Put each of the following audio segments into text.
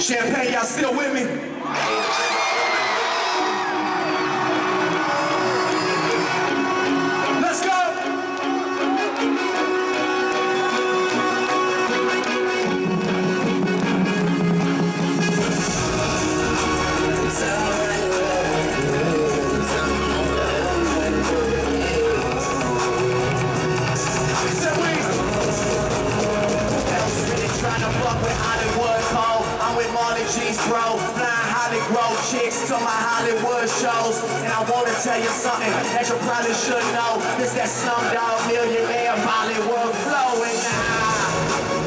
Champaign, y'all still with me? I wanna tell you something that you probably should know. This that Slumdog Millionaire Bollywood flow. And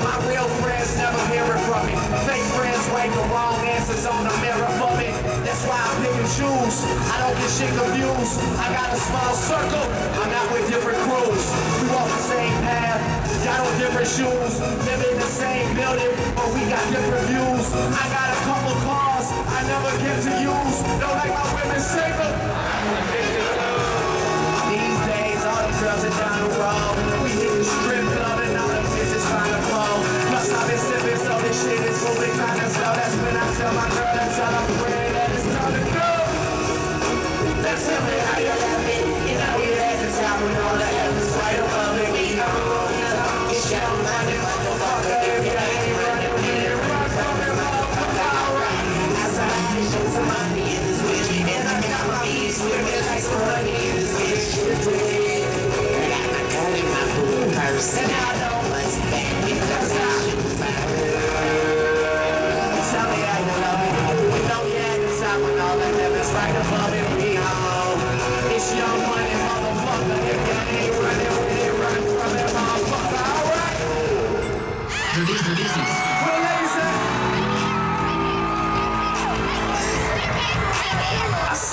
my real friends never hear it from me. Fake friends write the wrong answers on the mirror for me. That's why I pick and choose. I don't get shit confused. I got a small circle. I'm not with different crews. We walk the same path. Got on different shoes. Live in the same building, but we got different views. I got a couple cars I never get to use. Don't like my women single. Slow. That's when I tell my girl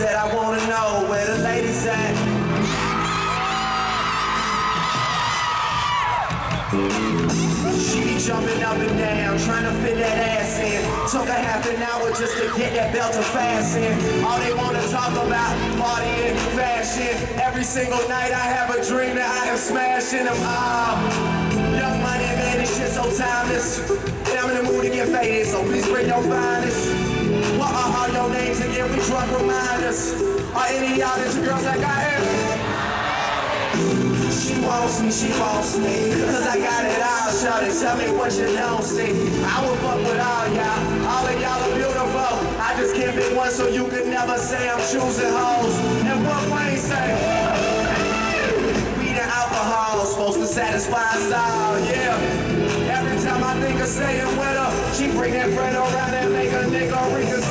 said I wanna know where the ladies at. She be jumping up and down, trying to fit that ass in. Took a half an hour just to get that belt to fasten. All they wanna talk about, partying, fashion. Every single night I have a dream that I am smashing them all. Ah, young money, man, this shit so timeless. And I'm in the mood to get faded, so please bring your finest. What are all your names again? We drunk reminders. Are any y'all into girls that got hair? She wants me, she wants me. Cause I got it all, shawty. Tell me what you don't see. I will fuck with all y'all. All of y'all are beautiful. I just can't pick one so you can never say I'm choosing hoes. And what Wayne say? Weed and alcohol Supposed to satisfy us all, yeah. Every time I think of staying with her She bring that friend around and make a nigga reconsider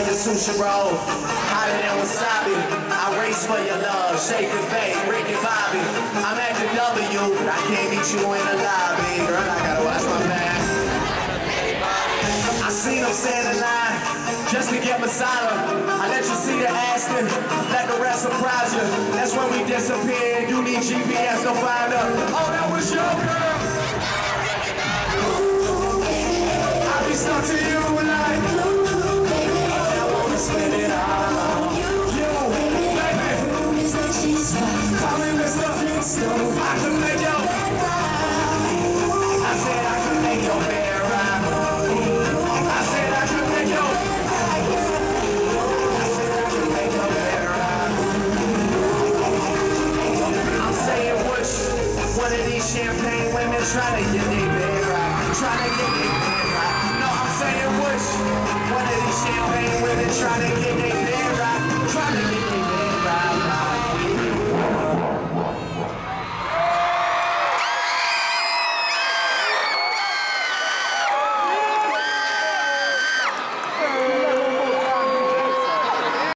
Love your sushi roll, hotter than wasabi. I race for your love, shake and bake, Ricky Bobby. I'm at the W, but I can't meet you in the lobby. Girl, I gotta watch my back. I seen them stand in line just to get masala. I let you see the Aston, let the rest surprise you. That's when we disappear. You need GPS to find her. trying to get their bed right, trying to get their bed right. No, I'm saying wish. One of these Champaign women trying to get their bed